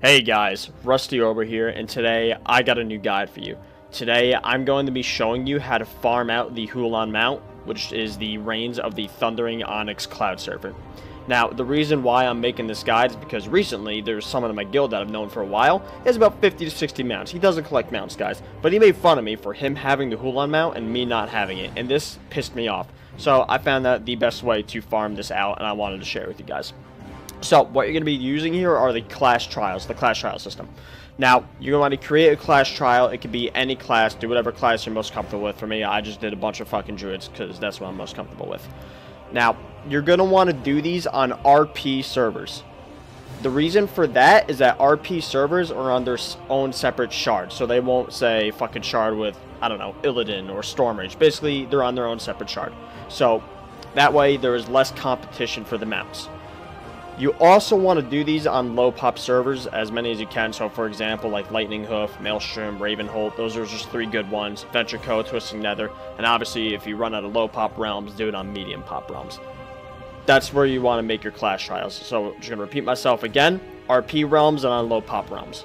Hey guys, Rusty over here, and today I got a new guide for you. Today I'm going to be showing you how to farm out the Huolon Mount, which is the reins of the Thundering Onyx Cloud Serpent. Now, the reason why I'm making this guide is because recently there's someone in my guild that I've known for a while. He has about 50 to 60 mounts. He doesn't collect mounts, guys, but he made fun of me for him having the Huolon Mount and me not having it, and this pissed me off. So I found that the best way to farm this out, and I wanted to share with you guys. So what you're going to be using here are the class trials, the class trial system. Now, you're going to want to create a class trial. It could be any class. Do whatever class you're most comfortable with. For me, I just did a bunch of fucking druids because that's what I'm most comfortable with. Now, you're going to want to do these on RP servers. The reason for that is that RP servers are on their own separate shard. So they won't say fucking shard with, I don't know, Illidan or Stormrage. Basically, they're on their own separate shard. So that way there is less competition for the mounts. You also want to do these on low pop servers, as many as you can. So, for example, like Lightning Hoof, Maelstrom, Ravenholdt, those are just three good ones. Venture Co, Twisting Nether, and obviously, if you run out of low pop realms, do it on medium pop realms. That's where you want to make your class trials. So, I'm just going to repeat myself again RP realms and on low pop realms.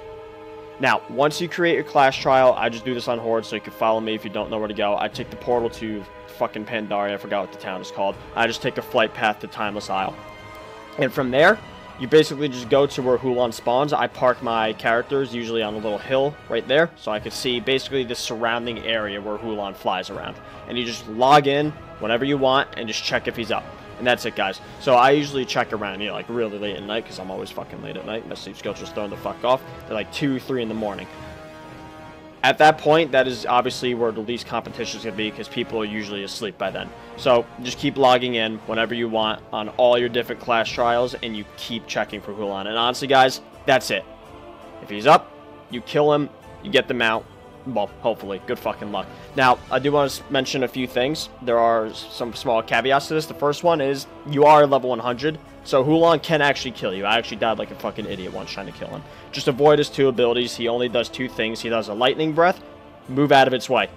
Now, once you create your class trial, I just do this on Horde, so you can follow me if you don't know where to go. I take the portal to fucking Pandaria, I forgot what the town is called. I just take a flight path to Timeless Isle. And from there, you basically just go to where Huolon spawns. I park my characters usually on a little hill right there, so I can see basically the surrounding area where Huolon flies around. And you just log in whenever you want and just check if he's up. And that's it, guys. So I usually check around, you know, like really late at night, because I'm always fucking late at night. My sleep schedule's throwing the fuck off. They're like 2, 3 in the morning. At that point, that is obviously where the least competition is going to be because people are usually asleep by then. So just keep logging in whenever you want on all your different class trials and you keep checking for Huolon. And honestly, guys, that's it. If he's up, you kill him, you get them out. Well, hopefully. Good fucking luck. Now, I do want to mention a few things. There are some small caveats to this. The first one is you are level 100. So Huolon can actually kill you. I actually died like a fucking idiot once trying to kill him. Just avoid his two abilities. He only does two things. He does a lightning breath. Move out of its way.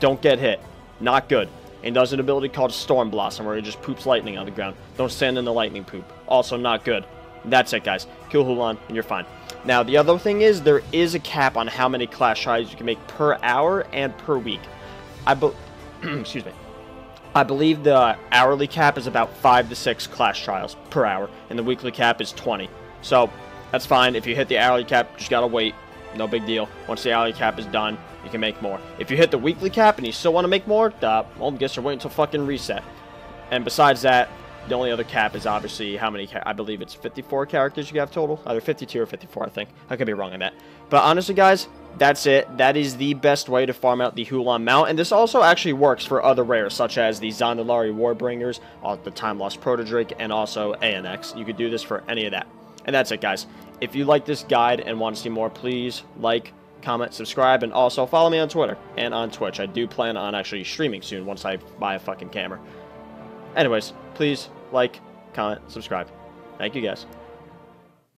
Don't get hit. Not good. And does an ability called Storm Blossom where he just poops lightning on the ground. Don't stand in the lightning poop. Also not good. That's it, guys. Kill Huolon, and you're fine. Now, the other thing is, there is a cap on how many clash tries you can make per hour and per week. I be excuse me. I believe the hourly cap is about 5 to 6 class trials per hour, and the weekly cap is 20. So, that's fine. If you hit the hourly cap, just gotta wait. No big deal. Once the hourly cap is done, you can make more. If you hit the weekly cap and you still want to make more, uh, well, I guess you're waiting until fucking reset. And besides that, the only other cap is obviously how many, I believe it's 54 characters you have total. Either 52 or 54, I think. I could be wrong on that. But honestly, guys, that's it. That is the best way to farm out the Huolon Mount. And this also actually works for other rares, such as the Zandalari Warbringers, uh, the Time Lost Protodrake, and also Aeonaxx. You could do this for any of that. And that's it, guys. If you like this guide and want to see more, please like, comment, subscribe, and also follow me on Twitter and on Twitch. I do plan on actually streaming soon once I buy a fucking camera. Anyways, please like, comment, subscribe. Thank you guys.